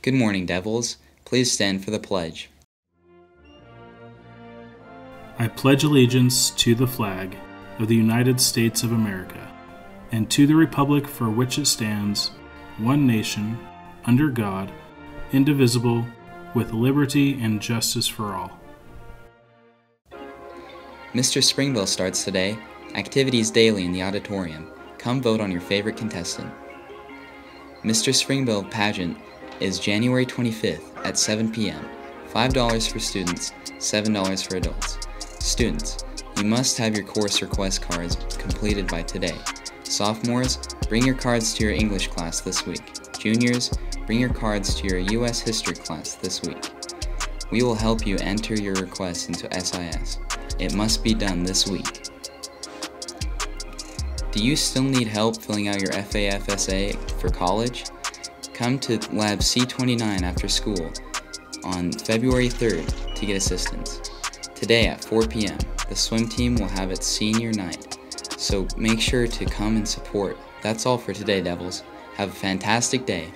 Good morning, Devils. Please stand for the pledge. I pledge allegiance to the flag of the United States of America and to the republic for which it stands, one nation, under God, indivisible, with liberty and justice for all. Mr. Springville starts today. Activities daily in the auditorium. Come vote on your favorite contestant. Mr. Springville pageant is January 25th at 7 p.m. $5 for students, $7 for adults. Students, you must have your course request cards completed by today. Sophomores, bring your cards to your English class this week. Juniors, bring your cards to your U.S. History class this week. We will help you enter your request into SIS. It must be done this week. Do you still need help filling out your FAFSA for college? Come to Lab C29 after school on February 3rd to get assistance. Today at 4 p.m., the swim team will have its senior night, so make sure to come and support. That's all for today, Devils. Have a fantastic day.